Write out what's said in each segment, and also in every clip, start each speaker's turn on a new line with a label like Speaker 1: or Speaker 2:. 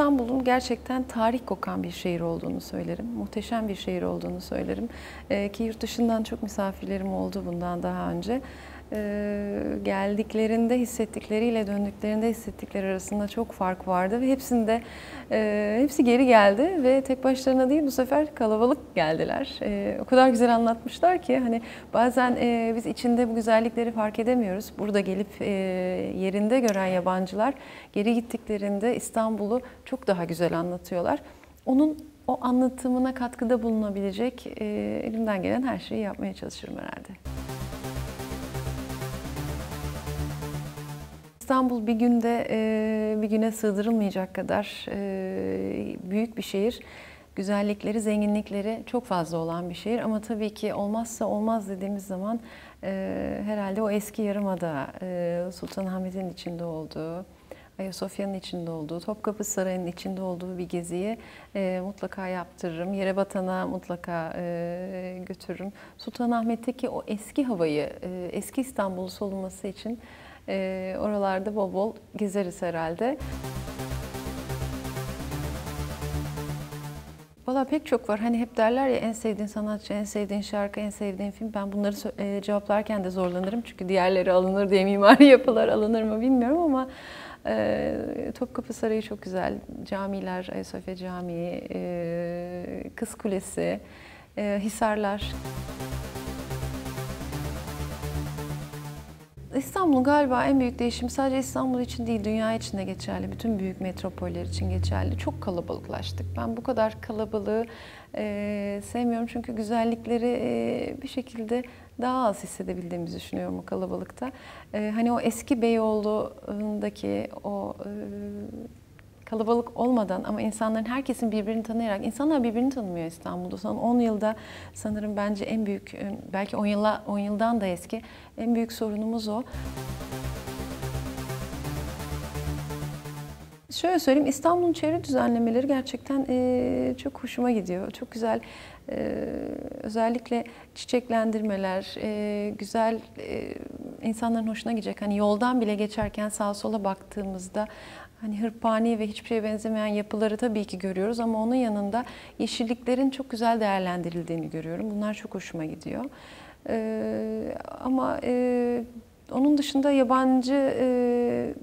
Speaker 1: İstanbul'un gerçekten tarih kokan bir şehir olduğunu söylerim. Muhteşem bir şehir olduğunu söylerim. Ee, ki yurt dışından çok misafirlerim oldu bundan daha önce. Ee, geldiklerinde hissettikleriyle döndüklerinde hissettikleri arasında çok fark vardı ve hepsinde e, hepsi geri geldi ve tek başlarına değil bu sefer kalabalık geldiler. E, o kadar güzel anlatmışlar ki hani bazen e, biz içinde bu güzellikleri fark edemiyoruz. Burada gelip e, yerinde gören yabancılar geri gittiklerinde İstanbul'u çok daha güzel anlatıyorlar. Onun o anlatımına katkıda bulunabilecek elimden gelen her şeyi yapmaya çalışırım herhalde. İstanbul bir günde bir güne sığdırılmayacak kadar büyük bir şehir. Güzellikleri, zenginlikleri çok fazla olan bir şehir ama tabii ki olmazsa olmaz dediğimiz zaman herhalde o eski yarımada Sultanahmet'in içinde olduğu, Ayasofya'nın içinde olduğu, Topkapı Sarayı'nın içinde olduğu bir geziyi e, mutlaka yaptırırım. Yerebatan'a mutlaka e, götürürüm. Sultanahmet'teki o eski havayı, e, eski İstanbul'u solunması için e, oralarda bol bol gezeriz herhalde. Valla pek çok var. Hani hep derler ya en sevdiğin sanatçı, en sevdiğin şarkı, en sevdiğin film. Ben bunları e, cevaplarken de zorlanırım. Çünkü diğerleri alınır diye mimari yapılar alınır mı bilmiyorum ama e, Topkapı Sarayı çok güzel. Camiler, Ayasofya Camii, e, Kız Kulesi, e, Hisarlar. İstanbul'un galiba en büyük değişimi sadece İstanbul için değil, dünya için de geçerli. Bütün büyük metropoller için geçerli. Çok kalabalıklaştık. Ben bu kadar kalabalığı e, sevmiyorum çünkü güzellikleri e, bir şekilde daha az hissedebildiğimizi düşünüyorum o kalabalıkta. E, hani o eski Beyoğlu'ndaki o e, kalabalık olmadan ama insanların herkesin birbirini tanıyarak, insanlar birbirini tanımıyor İstanbul'da. Son 10 yılda sanırım bence en büyük, e, belki 10, yıla, 10 yıldan da eski en büyük sorunumuz o. Şöyle söyleyeyim, İstanbul'un çevre düzenlemeleri gerçekten e, çok hoşuma gidiyor. Çok güzel, e, özellikle çiçeklendirmeler, e, güzel, e, insanların hoşuna gidecek. Hani yoldan bile geçerken sağa sola baktığımızda hani hırpani ve hiçbir şeye benzemeyen yapıları tabii ki görüyoruz ama onun yanında yeşilliklerin çok güzel değerlendirildiğini görüyorum. Bunlar çok hoşuma gidiyor. Ee, ama e, onun dışında yabancı e,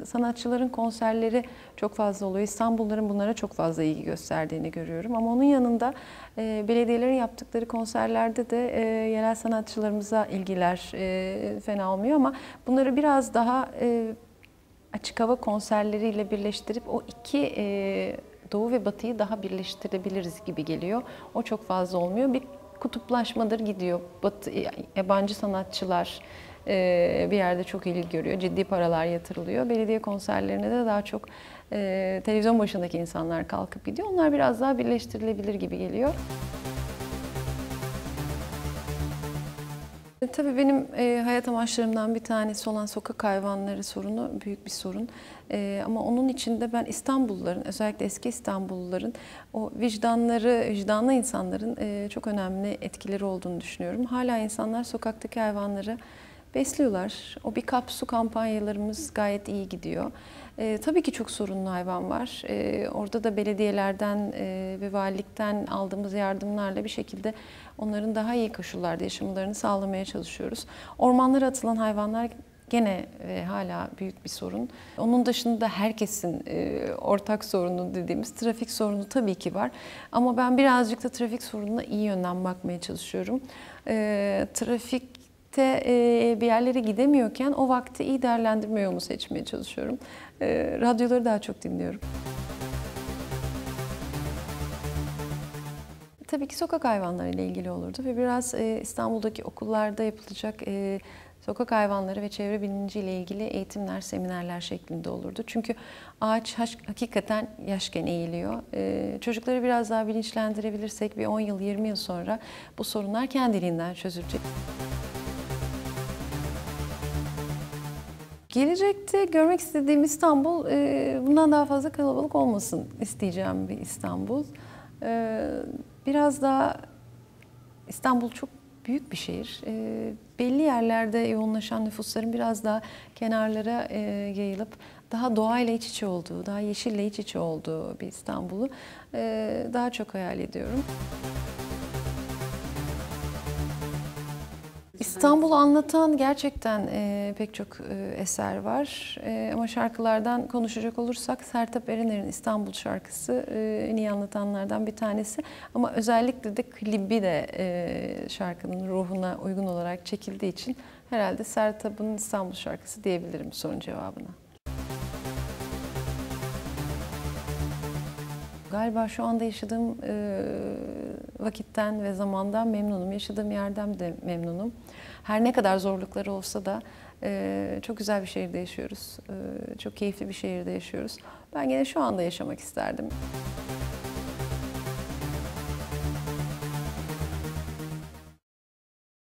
Speaker 1: sanatçıların konserleri çok fazla oluyor. İstanbulluların bunlara çok fazla ilgi gösterdiğini görüyorum. Ama onun yanında e, belediyelerin yaptıkları konserlerde de e, yerel sanatçılarımıza ilgiler e, fena olmuyor. Ama bunları biraz daha... E, açık hava konserleriyle birleştirip o iki e, doğu ve batıyı daha birleştirebiliriz gibi geliyor. O çok fazla olmuyor. Bir kutuplaşmadır gidiyor. Batı, yabancı sanatçılar e, bir yerde çok ilgi görüyor. Ciddi paralar yatırılıyor. Belediye konserlerine de daha çok e, televizyon başındaki insanlar kalkıp gidiyor. Onlar biraz daha birleştirilebilir gibi geliyor. E, tabii benim e, hayat amaçlarımdan bir tanesi olan sokak hayvanları sorunu büyük bir sorun. E, ama onun içinde ben İstanbulluların, özellikle eski İstanbulluların o vicdanları, vicdanlı insanların e, çok önemli etkileri olduğunu düşünüyorum. Hala insanlar sokaktaki hayvanları besliyorlar. O bir kap su kampanyalarımız gayet iyi gidiyor. E, tabii ki çok sorunlu hayvan var. E, orada da belediyelerden e, ve valilikten aldığımız yardımlarla bir şekilde onların daha iyi koşullarda yaşamalarını sağlamaya çalışıyoruz. Ormanlara atılan hayvanlar gene e, hala büyük bir sorun. Onun dışında herkesin e, ortak sorunu dediğimiz trafik sorunu tabii ki var. Ama ben birazcık da trafik sorununa iyi yönden bakmaya çalışıyorum. E, trafik e, bir yerlere gidemiyorken o vakti iyi değerlendirme yolunu seçmeye çalışıyorum. Radyoları daha çok dinliyorum. Tabii ki sokak hayvanları ile ilgili olurdu ve biraz İstanbul'daki okullarda yapılacak e, sokak hayvanları ve çevre bilinci ile ilgili eğitimler, seminerler şeklinde olurdu. Çünkü ağaç hakikaten yaşken eğiliyor. Çocukları biraz daha bilinçlendirebilirsek bir 10 yıl, 20 yıl sonra bu sorunlar kendiliğinden çözülecek. Gelecekte görmek istediğim İstanbul, e, bundan daha fazla kalabalık olmasın isteyeceğim bir İstanbul. E, biraz daha İstanbul çok büyük bir şehir. E, belli yerlerde yoğunlaşan nüfusların biraz daha kenarlara yayılıp daha doğayla iç içe olduğu, daha yeşille iç içe olduğu bir İstanbul'u daha çok hayal ediyorum. İstanbul'u anlatan gerçekten e, pek çok e, eser var. E, ama şarkılardan konuşacak olursak Sertab Erener'in İstanbul şarkısı e, en iyi anlatanlardan bir tanesi. Ama özellikle de klibi de e, şarkının ruhuna uygun olarak çekildiği için herhalde Sertab'ın İstanbul şarkısı diyebilirim sorun cevabına. Galiba şu anda yaşadığım e, vakitten ve zamandan memnunum. Yaşadığım yerden de memnunum. Her ne kadar zorlukları olsa da e, çok güzel bir şehirde yaşıyoruz. E, çok keyifli bir şehirde yaşıyoruz. Ben gene şu anda yaşamak isterdim.